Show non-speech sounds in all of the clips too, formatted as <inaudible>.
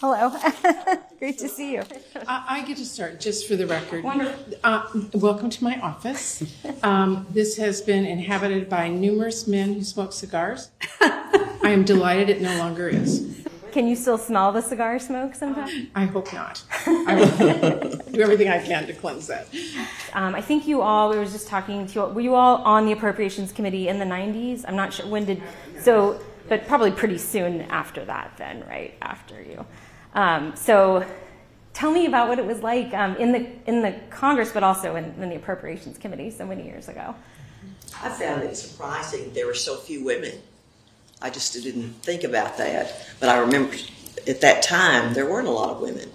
Hello. <laughs> Great to see you. I, I get to start just for the record. Uh, welcome to my office. Um, this has been inhabited by numerous men who smoke cigars. I am delighted it no longer is. Can you still smell the cigar smoke sometimes? I hope not. I will <laughs> do everything I can to cleanse that. Um, I think you all, we were just talking to you, were you all on the Appropriations Committee in the 90s? I'm not sure, when did, so, but probably pretty soon after that then, right? After you. Um, so tell me about what it was like um, in, the, in the Congress, but also in, in the Appropriations Committee so many years ago. I found it surprising there were so few women. I just didn't think about that. But I remember at that time there weren't a lot of women.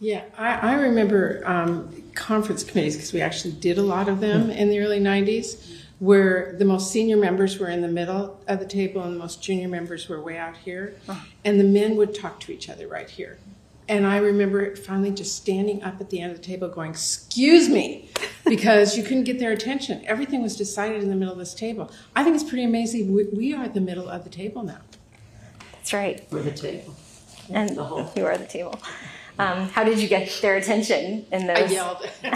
Yeah, I, I remember um, conference committees because we actually did a lot of them in the early 90s where the most senior members were in the middle of the table and the most junior members were way out here. Uh-huh. And the men would talk to each other right here. And I remember finally just standing up at the end of the table going, Excuse me, because you couldn't get their attention. Everything was decided in the middle of this table. I think it's pretty amazing. We, we are at the middle of the table now. That's right. For the table. And you are the table. Um, how did you get their attention in those? I yelled. <laughs> and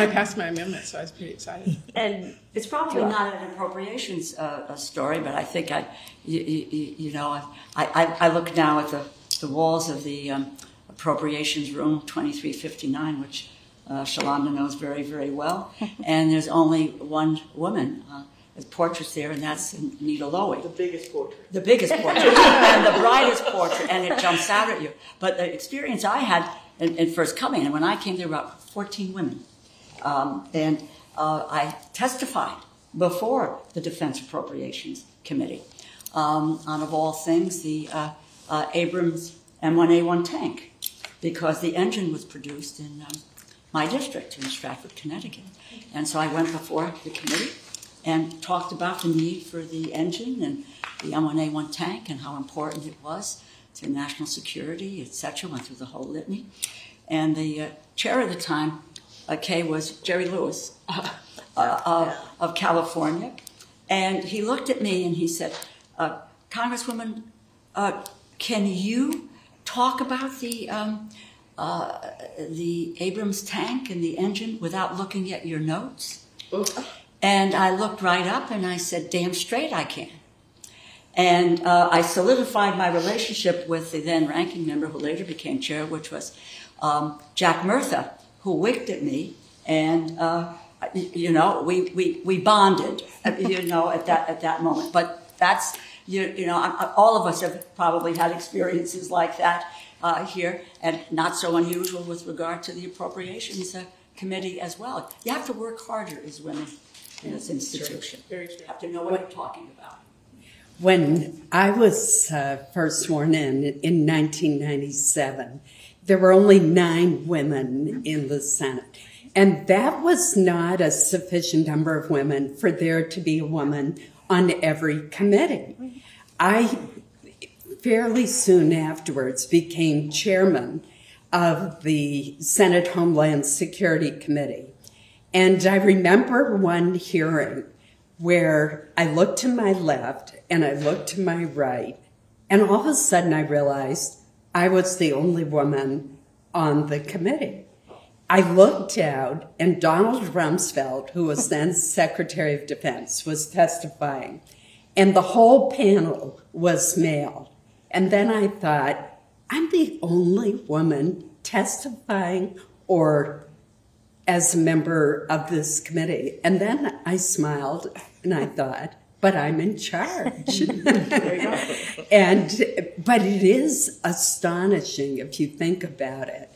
I passed my amendment, so I was pretty excited. And It's probably not an appropriations uh, a story, but I think I, you, you, you know, I, I, I look now at the, the walls of the um, appropriations room 2359, which uh, Shalanda knows very, very well, <laughs> and there's only one woman. Uh, with portraits there, and that's Nita Lowey. The biggest portrait. The biggest portrait, <laughs> and the brightest portrait, and it jumps out at you. But the experience I had in, in first coming, and when I came, there were about 14 women. Um, and uh, I testified before the Defense Appropriations Committee um, on, of all things, the uh, uh, Abrams M1A1 tank, because the engine was produced in um, my district in Stratford, Connecticut. And so I went before the committee and talked about the need for the engine and the M1A1 tank and how important it was to national security, etc. Went through the whole litany. And the uh, chair at the time, uh, Kay, was Jerry Lewis <laughs> uh, uh, of California. And he looked at me and he said, uh, Congresswoman, uh, can you talk about the, um, the Abrams tank and the engine without looking at your notes? And I looked right up and I said, damn straight I can. And uh, I solidified my relationship with the then ranking member who later became chair, which was um, Jack Murtha, who winked at me. And, uh, you know, we, we, we bonded, you know, at that, at that moment. But that's, you, you know, all of us have probably had experiences like that uh, here, and not so unusual with regard to the Appropriations uh, Committee as well. You have to work harder as women in this institution. Very true. You have to know what you're talking about. When I was uh, first sworn in in 1997, there were only nine women in the Senate. And that was not a sufficient number of women for there to be a woman on every committee. I fairly soon afterwards became chairman of the Senate Homeland Security Committee. And I remember one hearing where I looked to my left and I looked to my right, and all of a sudden I realized I was the only woman on the committee. I looked out, and Donald Rumsfeld, who was then Secretary of Defense, was testifying, and the whole panel was male. And then I thought, I'm the only woman testifying or as a member of this committee. And then I smiled and I thought, but I'm in charge. and but it is astonishing if you think about it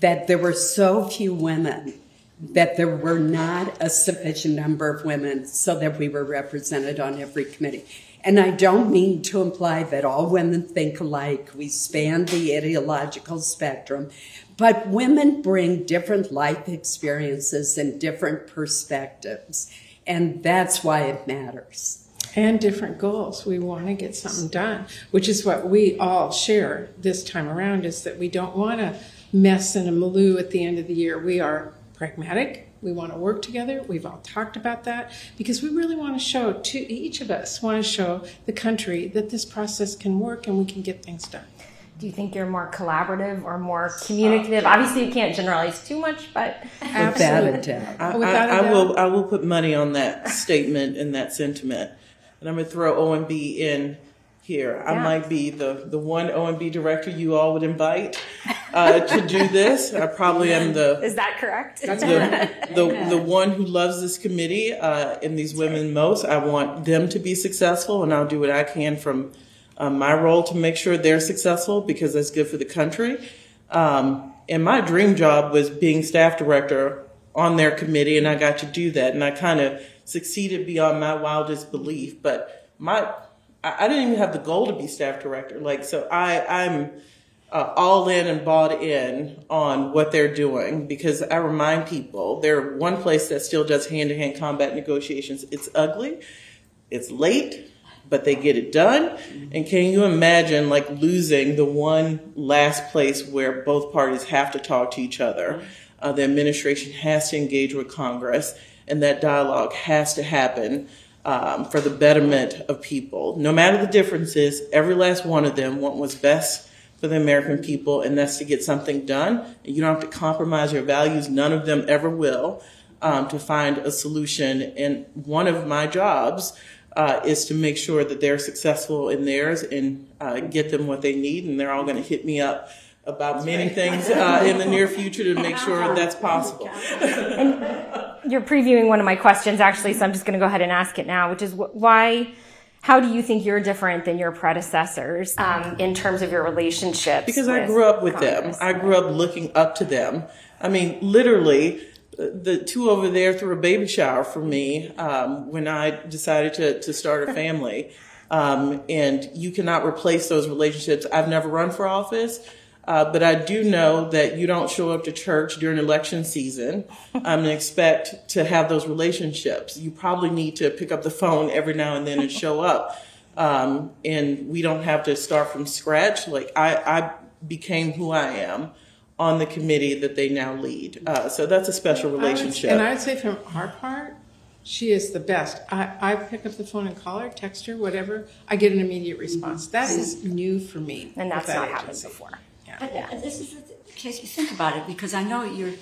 that there were so few women that there were not a sufficient number of women so that we were represented on every committee. And I don't mean to imply that all women think alike. We span the ideological spectrum. But women bring different life experiences and different perspectives. And that's why it matters. And different goals. We want to get something done, which is what we all share this time around is that we don't want to mess in a maloo at the end of the year. We are pragmatic. We want to work together. We've all talked about that because we really want to show to each of us want to show the country that this process can work and we can get things done. Do you think you're more collaborative or more communicative? Obviously, you can't generalize too much, but Without a doubt. I, Without a I, I will. I will put money on that statement and that sentiment, and I'm going to throw OMB in here. I might be the the one OMB director you all would invite uh, to do this. I probably am the is that correct? the, <laughs> the, the one who loves this committee uh, and these women most. I want them to be successful, and I'll do what I can from uh, my role to make sure they're successful because that's good for the country. Um, and my dream job was being staff director on their committee, and I got to do that, and I kind of succeeded beyond my wildest belief. But my I I didn't even have the goal to be staff director. Like so, I I'm uh, all in and bought in on what they're doing because I remind people they're one place that still does hand to hand combat negotiations. It's ugly, it's late, but they get it done. And can you imagine like losing the one last place where both parties have to talk to each other? Uh, the administration has to engage with Congress, and that dialogue has to happen um, for the betterment of people. No matter the differences, every last one of them want what's best for the American people, and that's to get something done. You don't have to compromise your values. None of them ever will. Um, to find a solution, and one of my jobs uh, is to make sure that they're successful in theirs and uh, get them what they need. And they're all going to hit me up about many things uh, in the near future to make sure that's possible. And <laughs> you're previewing one of my questions, actually, so I'm just going to go ahead and ask it now, which is wh- why, how do you think you're different than your predecessors um, in terms of your relationships? Because I grew up with Congress? them. I grew up looking up to them. I mean, literally, the two over there threw a baby shower for me um, when I decided to, to start a <laughs> family. Um, and you cannot replace those relationships. I've never run for office. Uh, but I do know that you don't show up to church during election season <laughs> um, and expect to have those relationships. You probably need to pick up the phone every now and then and show up. <laughs> Um, and we don't have to start from scratch. Like I, I became who I am on the committee that they now lead. Uh, so that's a special I would- relationship. and I'd say from our part, she is the best. I, I pick up the phone and call her, text her, whatever. I get an immediate response. That is new for me. And that's with that not happened agency. before. But uh, this is the case. You think about it because I know you're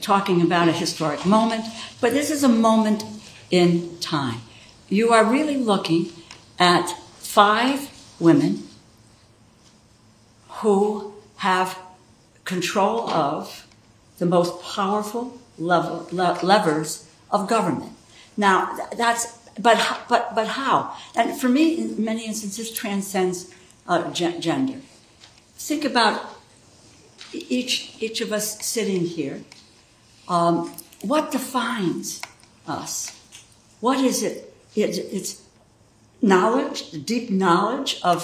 talking about a historic moment, but this is a moment in time. You are really looking at five women who have control of the most powerful level, le- levers of government. Now, that's but but but how? And for me, in many instances, transcends uh, gen- gender think about each each of us sitting here. Um, what defines us? What is it? it it's knowledge, deep knowledge of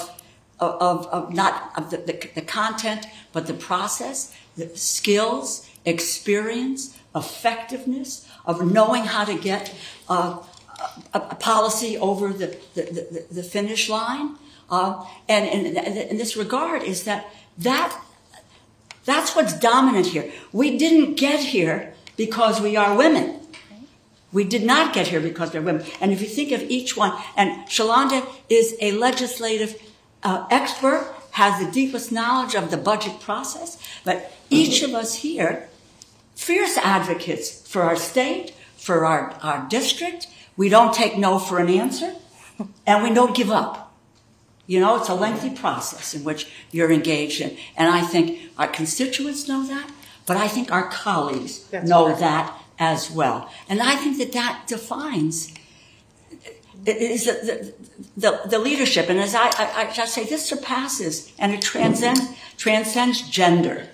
of, of not of the, the, the content, but the process, the skills, experience, effectiveness of knowing how to get uh, a, a policy over the, the, the, the finish line. Uh, and in, this regard is that that that's what's dominant here. We didn't get here because we are women. We did not get here because we're women. And if you think of each one, and Shalanda is a legislative uh, expert, has the deepest knowledge of the budget process, but each of us here, fierce advocates for our state, for our, our district. We don't take no for an answer, and we don't give up. You know, it's a lengthy process in which you're engaged in. And I think our constituents know that, but I think our colleagues That's know correct. that as well. And I think that that defines is the, the, the, the leadership. And as I, I, I just say, this surpasses and it transcends, transcends gender.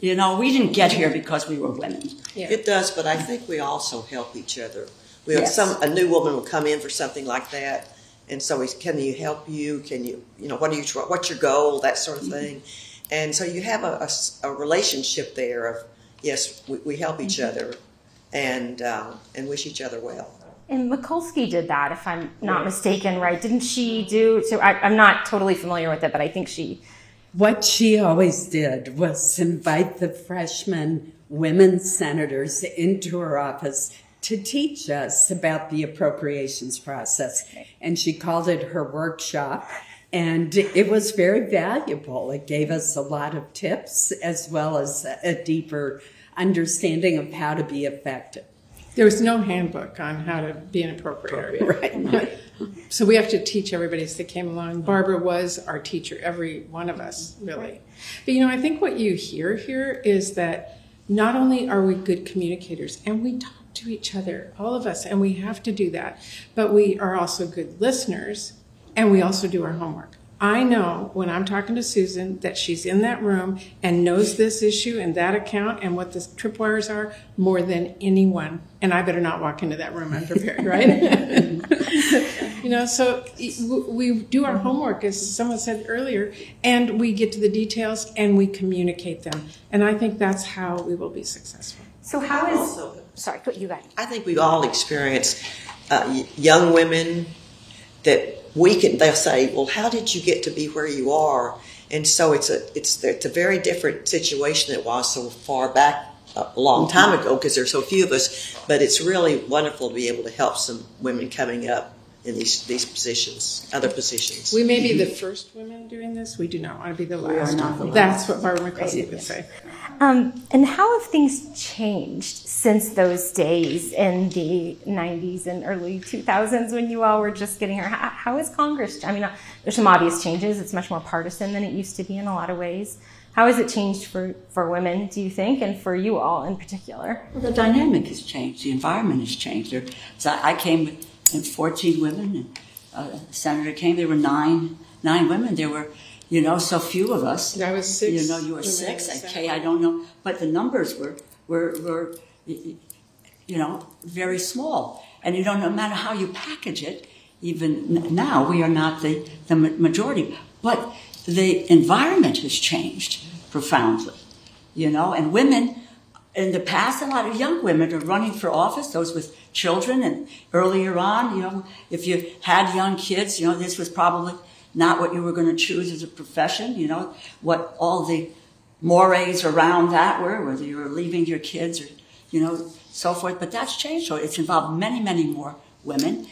You know, we didn't get here because we were women. Yeah. It does, but I think we also help each other. We have Yes. some a new woman will come in for something like that, and so we, can you help you? Can you you know what are you what's your goal that sort of thing, and so you have a a relationship there of yes we, we help each other, and uh, and wish each other well. And Mikulski did that, if I'm not mistaken, right? Didn't she do? So I, I'm not totally familiar with it, but I think she. What she always did was invite the freshmen women senators into her office to teach us about the appropriations process. And she called it her workshop. And it was very valuable. It gave us a lot of tips as well as a deeper understanding of how to be effective. There was no handbook on how to be an appropriator. Right. So we have to teach everybody as they came along. Barbara was our teacher, every one of us, really. But you know, I think what you hear here is that not only are we good communicators, and we talk to each other, all of us, and we have to do that, but we are also good listeners, and we also do our homework. I know when I'm talking to Susan that she's in that room and knows this issue and that account and what the tripwires are more than anyone. And I better not walk into that room unprepared, <laughs> right? <laughs> you know, so we do our homework, as someone said earlier, and we get to the details and we communicate them. And I think that's how we will be successful. So how is Also- sorry, put you guys. I think we've all experienced uh, young women that we can. They'll say, "Well, how did you get to be where you are?" And so it's a it's it's a very different situation than it was so far back a long time mm-hmm. ago because there's so few of us. But it's really wonderful to be able to help some women coming up in these these positions, other positions. We may be the mm-hmm. first women doing this. We do not want to be the last we are last. not the last. That's what Barbara Mikulski would say. Um, and how have things changed since those days in the 90s and early 2000s when you all were just getting here? How, how is Congress? I mean, uh, there's some obvious changes. It's much more partisan than it used to be in a lot of ways. How has it changed for, for women, do you think, and for you all in particular? Well, the dynamic has changed. The environment has changed. So I came with 14 women, and uh, senator came. There were nine nine women. There were, you know, so few of us. I was six You know, you were six. Senate. Okay, I don't know, but the numbers were were were, you know, very small. And you know, no matter how you package it, even now we are not the the majority. But the environment has changed profoundly you know, and women in the past, a lot of young women are running for office, those with children, and earlier on, you know, if you had young kids, you know, this was probably not what you were going to choose as a profession, you know, what all the mores around that were, whether you were leaving your kids or, you know, so forth. But that's changed. So it's involved many, many more women.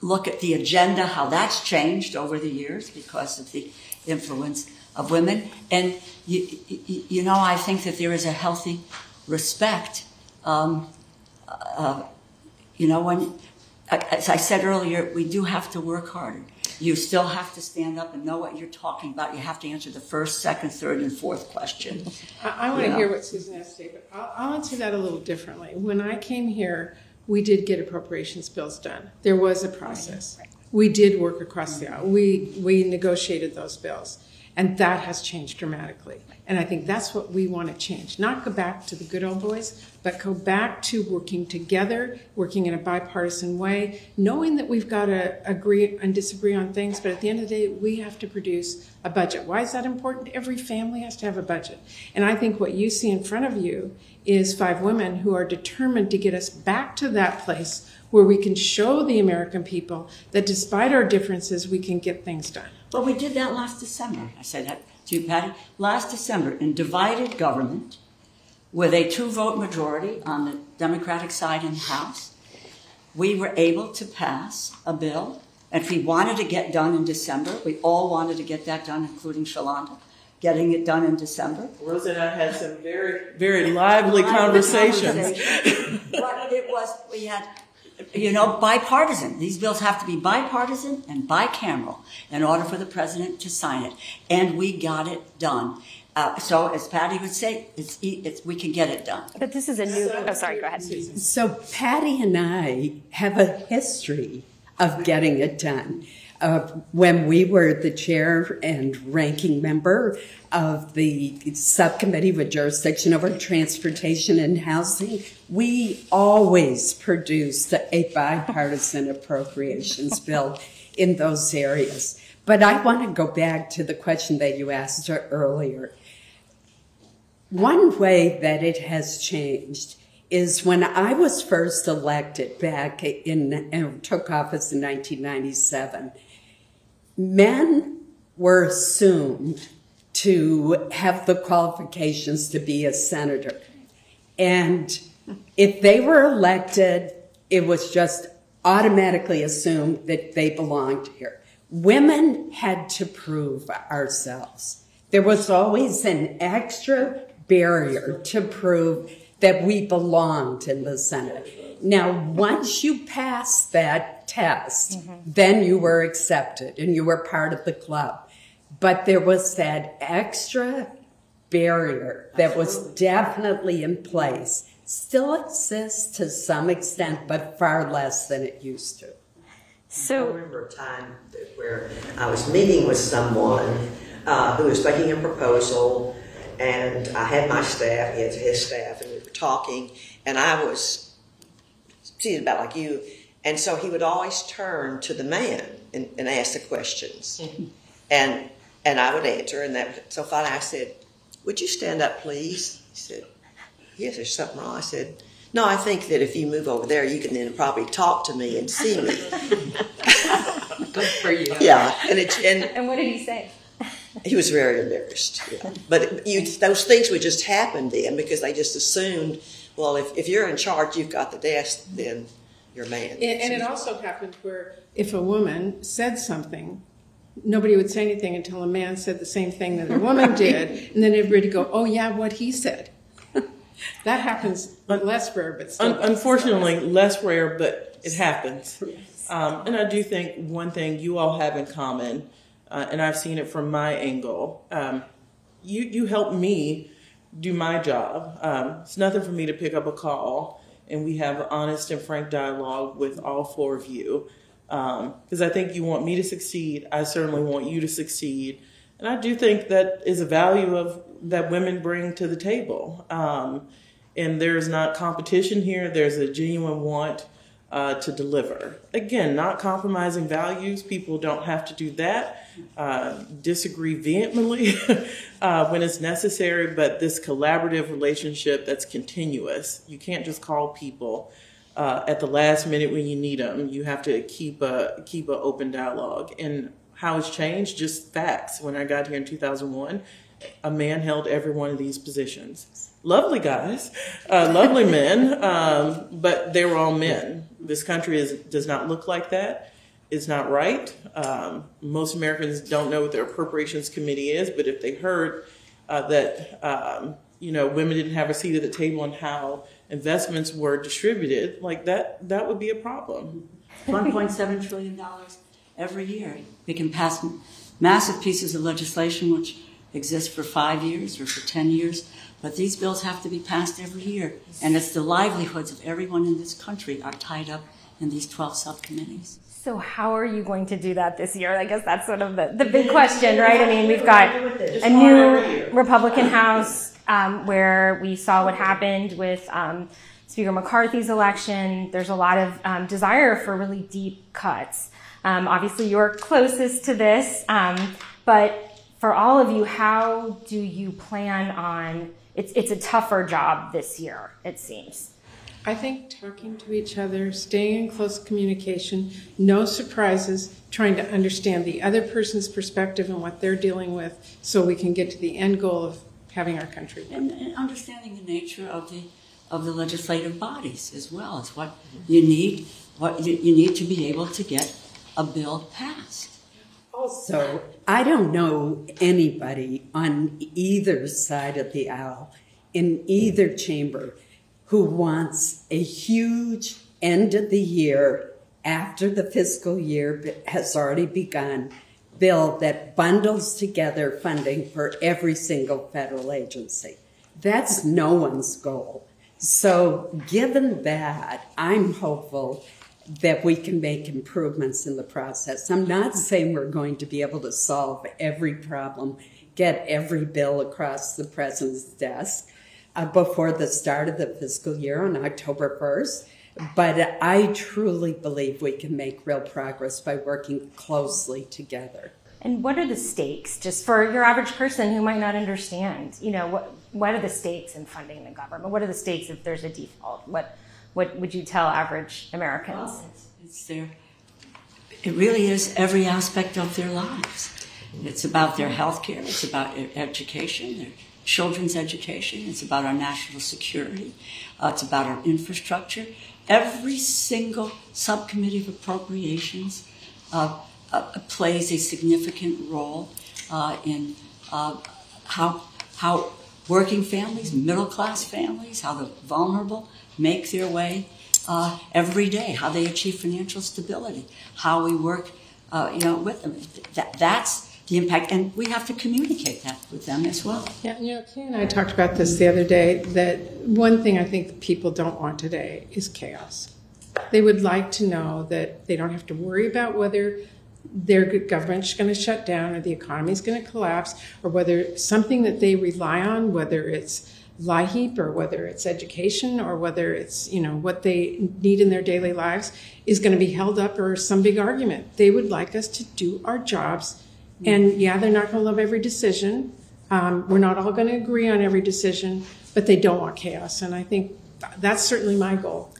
Look at the agenda, how that's changed over the years because of the influence of women. And, you, you, know, I think that there is a healthy respect. Um, uh, you know, when, as I said earlier, we do have to work harder. You still have to stand up and know what you're talking about. You have to answer the first, second, third, and fourth question. I, I want to hear what Susan has to say, but I'll, I'll answer that a little differently. When I came here, we did get appropriations bills done. There was a process. We did work across the aisle. We, we negotiated those bills. And that has changed dramatically. And I think that's what we want to change. Not go back to the good old boys, but go back to working together, working in a bipartisan way, knowing that we've got to agree and disagree on things, but at the end of the day, we have to produce a budget. Why is that important? Every family has to have a budget. And I think what you see in front of you is five women who are determined to get us back to that place where we can show the American people that despite our differences, we can get things done. But we did that last December. I said that to you, Patty. Last December, in divided government, with a two vote majority on the Democratic side in the House, we were able to pass a bill. And if we wanted to get done in December, we all wanted to get that done, including Shalanda, getting it done in December. Rosa and I had some very, very lively conversations. but it was, we had, you know, bipartisan. These bills have to be bipartisan and bicameral in order for the president to sign it. And we got it done. Uh, so, as Patty would say, it's, e- it's, we can get it done. But this is a new. Oh, sorry. Go ahead. So Patty and I have a history of getting it done. Uh, when we were the chair and ranking member of the subcommittee with jurisdiction over transportation and housing, we always produced a bipartisan appropriations <laughs> bill in those areas. But I want to go back to the question that you asked earlier. One way that it has changed is when I was first elected back in, and took office in 1997, men were assumed to have the qualifications to be a senator. And if they were elected, it was just automatically assumed that they belonged here. Women had to prove ourselves. There was always an extra barrier to prove that we belonged in the Senate. Now, once you pass that test, then you were accepted and you were part of the club. But there was that extra barrier that was definitely in place. Still exists to some extent, but far less than it used to. So I remember a time where I was meeting with someone uh, who was making a proposal, and I had my staff, he had his staff, and we were talking, and I was seated about like you, and so he would always turn to the man and, and ask the questions, mm-hmm. and and I would answer, and that so finally I said, "Would you stand up, please?" He said, "Yes, there's something wrong." I said. No, I think that if you move over there, you can then probably talk to me and see me. <laughs> Good for you. Yeah, and it, and and what did he say? he was very embarrassed. Yeah. But you, those things would just happen then because they just assumed, well, if, if you're in charge, you've got the desk, then you're man. And, and it also happened where if a woman said something, nobody would say anything until a man said the same thing that a woman <laughs> did, and then everybody would go, "Oh yeah, what he said." that happens less rare, but still. Un- unfortunately, less rare, but it happens. Um, and I do think one thing you all have in common, uh, and I've seen it from my angle, um, you, you help me do my job. Um, it's nothing for me to pick up a call and we have honest and frank dialogue with all four of you. Because I think you want me to succeed. I certainly want you to succeed. And I do think that is a value of that women bring to the table. Um, and there's not competition here. There's a genuine want uh, to deliver. Again, not compromising values. People don't have to do that. Uh, disagree vehemently <laughs> uh, when it's necessary, but this collaborative relationship that's continuous. You can't just call people uh, at the last minute when you need them. You have to keep a keep an open dialogue. And how it's changed, just facts. When I got here in 2001, a man held every one of these positions. Lovely guys, uh, lovely men, um, but they were all men. This country is, does not look like that. It's not right. Um, most Americans don't know what their appropriations committee is, but if they heard uh, that um, you know women didn't have a seat at the table and how investments were distributed, like that, that would be a problem. $1.7 trillion every year. We can pass massive pieces of legislation which exist for five years or for 10 years, but these bills have to be passed every year. And it's the livelihoods of everyone in this country are tied up in these 12 subcommittees. So how are you going to do that this year? I guess that's sort of the, the big question, right? I mean, we've got a new Republican House um, where we saw what happened with um, Speaker McCarthy's election. There's a lot of um, desire for really deep cuts. Um, obviously, you're closest to this, um, but for all of you, how do you plan on? It's it's a tougher job this year, it seems. I think talking to each other, staying in close communication, no surprises, trying to understand the other person's perspective and what they're dealing with so we can get to the end goal of having our country. And, and understanding the nature of the of the legislative bodies as well is what you need. What you, you need to be able to get a bill passed. Also, I don't know anybody on either side of the aisle in either chamber who wants a huge end of the year after the fiscal year has already begun bill that bundles together funding for every single federal agency. That's no one's goal. So, given that, I'm hopeful that we can make improvements in the process. I'm not saying we're going to be able to solve every problem, get every bill across the president's desk uh, before the start of the fiscal year on October 1st. But I truly believe we can make real progress by working closely together. And what are the stakes, just for your average person who might not understand? You know, what what are the stakes in funding the government? What are the stakes if there's a default? What what would you tell average Americans? Well, it's, it's their, it really is every aspect of their lives. It's about their health care, it's about education, their children's education. It's about our national security. Uh, it's about our infrastructure. Every single subcommittee of appropriations uh, uh, plays a significant role uh, in uh, how how working families, middle class families, how the vulnerable make their way uh, every day, how they achieve financial stability, how we work, uh, you know, with them. That, that's the impact, and we have to communicate that with them as well. Yeah, you know, Kay and I talked about this the other day. That one thing I think people don't want today is chaos. They would like to know that they don't have to worry about whether their government's going to shut down or the economy's going to collapse or whether something that they rely on, whether it's LIHEAP or whether it's education or whether it's, you know, what they need in their daily lives is going to be held up or some big argument. They would like us to do our jobs. And yeah, they're not going to love every decision. Um, we're not all going to agree on every decision, but they don't want chaos. And I think that's certainly my goal.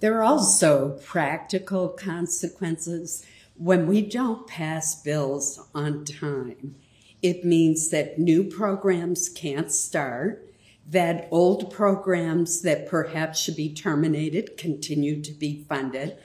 There are also practical consequences when we don't pass bills on time. It means that new programs can't start, that old programs that perhaps should be terminated continue to be funded,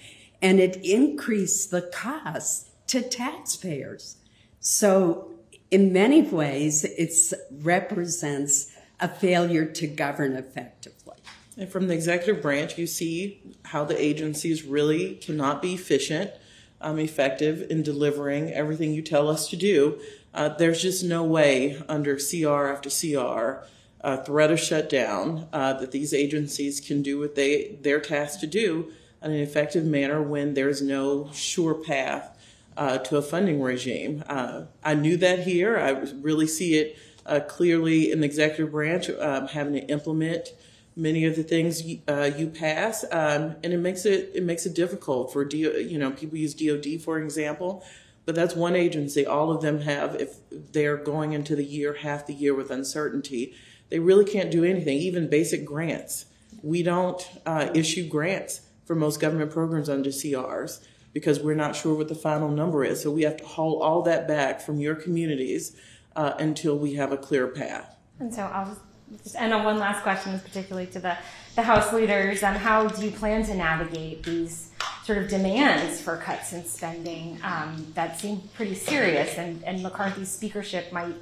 and it increased the cost to taxpayers. So in many ways, it represents a failure to govern effectively. And from the executive branch, you see how the agencies really cannot be efficient, um, effective in delivering everything you tell us to do. Uh, there's just no way under CR after CR, uh, threat of shutdown, uh, that these agencies can do what they they're tasked to do in an effective manner when there's no sure path uh, to a funding regime. Uh, I knew that here. I really see it uh, clearly in the executive branch, um, having to implement many of the things you, uh, you pass, um, and it makes it it makes it difficult for DO, you know people use DoD for example, but that's one agency. All of them have if they're going into the year half the year with uncertainty, they really can't do anything. Even basic grants, we don't uh, issue grants for most government programs under CRs because we're not sure what the final number is. So we have to haul all that back from your communities uh, until we have a clear path. And so I'll just end on one last question, particularly to the, the House leaders. How do you plan to navigate these sort of demands for cuts in spending um, that seem pretty serious, and, and McCarthy's speakership might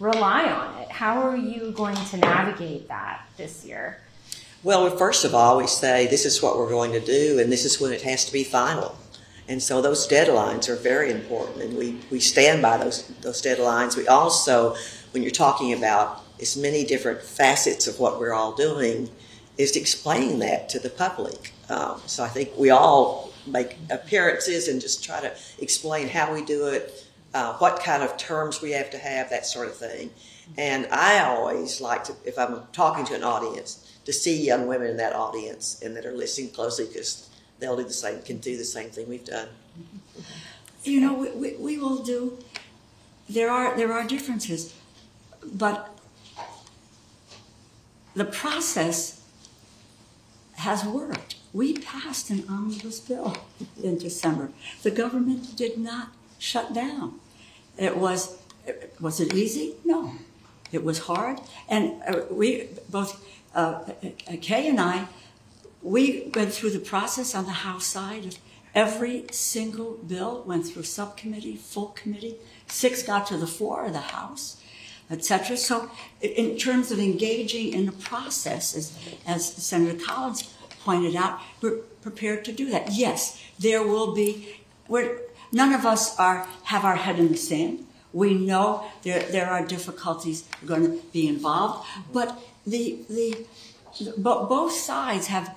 rely on it? How are you going to navigate that this year? Well, first of all, we say this is what we're going to do, and this is when it has to be final. And so those deadlines are very important, and we, we stand by those those deadlines. We also, when you're talking about as many different facets of what we're all doing, is to explain that to the public. Um, so I think we all make appearances and just try to explain how we do it, uh, what kind of terms we have to have, that sort of thing. And I always like to, if I'm talking to an audience, to see young women in that audience and that are listening closely because they'll do the same, can do the same thing we've done. You know, we, we, we will do. There are there are differences, but the process has worked. We passed an omnibus bill <laughs> in December. The government did not shut down. It was was it easy? No, it was hard, and uh, we both uh, Kay and I we went through the process on the House side of every single bill went through subcommittee, full committee. Six got to the floor of the House, etc. So, in terms of engaging in the process, as, as Senator Collins pointed out, we're prepared to do that. Yes, there will be. We're, none of us are have our head in the sand. We know there there are difficulties going to be involved, but the the, the both sides have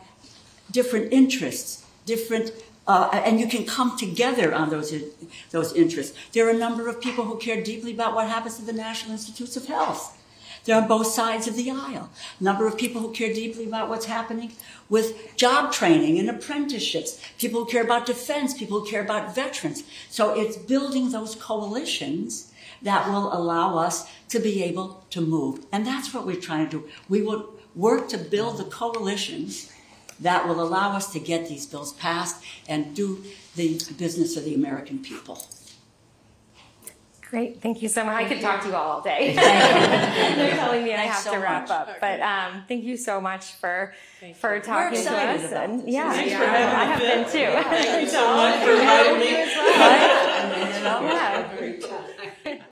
different interests, different, uh, and you can come together on those, those interests. There are a number of people who care deeply about what happens to the National Institutes of Health. They're on both sides of the aisle. Number of people who care deeply about what's happening with job training and apprenticeships, people who care about defense, people who care about veterans. So it's building those coalitions that will allow us to be able to move. And that's what we're trying to do. We will work to build the coalitions that will allow us to get these bills passed and do the business of the American people. Great, thank you so much. I could talk to you all all day. <laughs> They're telling me Thanks I have so to wrap much. up, okay. but um, thank you so much for thank for you. talking to us. And yeah, I have been too. Yeah. Thank you so <laughs> much for having me. Yeah. <laughs>